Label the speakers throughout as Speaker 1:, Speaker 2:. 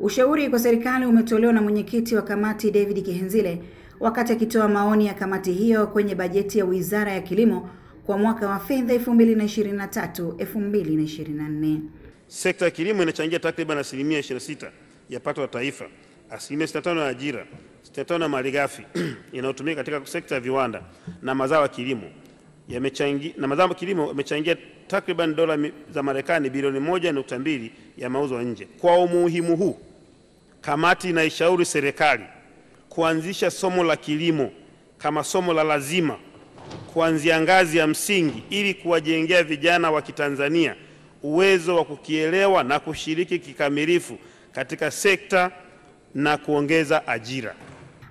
Speaker 1: Ushauri kwa serikali umetolewa na mwenyekiti wa kamati David Kihenzile wakati akitoa maoni ya kamati hiyo kwenye bajeti ya Wizara ya Kilimo kwa mwaka wa fedha 2023-2024.
Speaker 2: Sekta ya kilimo inachangia takriban asilimia 26 ya pato la taifa, asilimia 65 ya ajira, 65 ya malighafi inayotumika katika sekta ya viwanda na mazao ya kilimo yamechangia na mazao ya kilimo yamechangia takriban dola za Marekani bilioni moja nukta mbili ya mauzo nje. Kwa umuhimu huu, kamati inaishauri serikali kuanzisha somo la kilimo kama somo la lazima kuanzia ngazi ya msingi ili kuwajengea vijana wa Kitanzania uwezo wa kukielewa na kushiriki kikamilifu katika sekta na kuongeza ajira.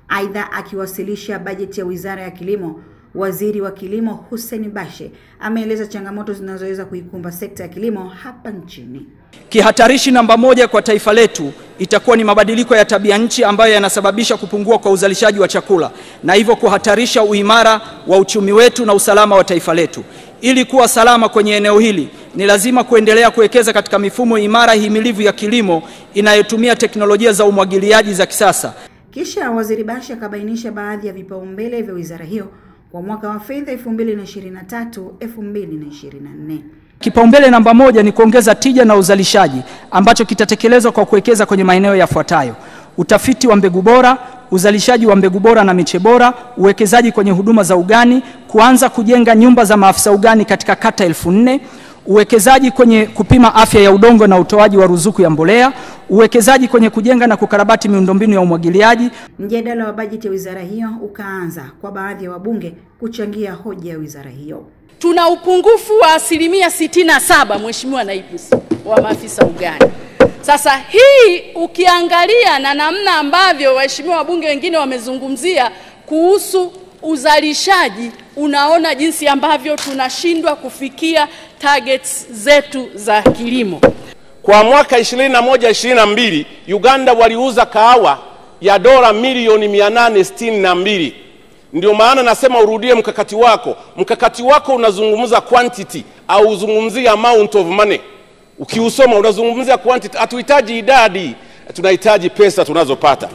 Speaker 1: Aidha, akiwasilisha bajeti ya Wizara ya Kilimo, Waziri wa Kilimo Hussein Bashe ameeleza changamoto zinazoweza kuikumba sekta ya kilimo hapa nchini.
Speaker 3: Kihatarishi namba moja kwa taifa letu itakuwa ni mabadiliko ya tabia nchi ambayo yanasababisha kupungua kwa uzalishaji wa chakula na hivyo kuhatarisha uimara wa uchumi wetu na usalama wa taifa letu. Ili kuwa salama kwenye eneo hili, ni lazima kuendelea kuwekeza katika mifumo imara himilivu ya kilimo inayotumia teknolojia za umwagiliaji za kisasa.
Speaker 1: Kisha Waziri Bashe akabainisha baadhi ya vipaumbele vya wizara hiyo kwa mwaka wa fedha 2023-2024.
Speaker 3: Kipaumbele namba moja ni kuongeza tija na uzalishaji ambacho kitatekelezwa kwa kuwekeza kwenye maeneo yafuatayo: utafiti wa mbegu bora, uzalishaji wa mbegu bora na miche bora, uwekezaji kwenye huduma za ugani, kuanza kujenga nyumba za maafisa ugani katika kata elfu nne uwekezaji kwenye kupima afya ya udongo na utoaji wa ruzuku ya mbolea, uwekezaji kwenye kujenga na kukarabati miundombinu ya umwagiliaji.
Speaker 1: Mjadala wa bajeti ya wizara hiyo ukaanza kwa baadhi ya wabunge kuchangia hoja ya wizara hiyo.
Speaker 4: Tuna upungufu wa asilimia sitini na saba, Mheshimiwa Naibu, wa maafisa ugani. Sasa hii ukiangalia na namna ambavyo waheshimiwa wabunge wengine wamezungumzia kuhusu uzalishaji, unaona jinsi ambavyo tunashindwa kufikia targets zetu za kilimo.
Speaker 5: Kwa mwaka 21 22 Uganda waliuza kahawa ya dola milioni 862. Ndio maana nasema urudie mkakati wako. Mkakati wako unazungumza quantity au uzungumzia amount of money. Ukiusoma unazungumzia quantity. Hatuhitaji idadi, tunahitaji pesa tunazopata.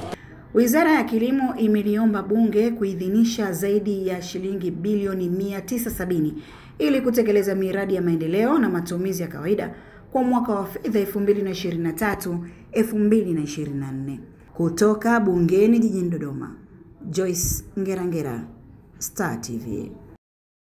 Speaker 1: Wizara ya Kilimo imeliomba bunge kuidhinisha zaidi ya shilingi bilioni 970 ili kutekeleza miradi ya maendeleo na matumizi ya kawaida kwa mwaka wa fedha 2023 2024. Kutoka bungeni jijini Dodoma, Joyce Ngerangera, Star TV.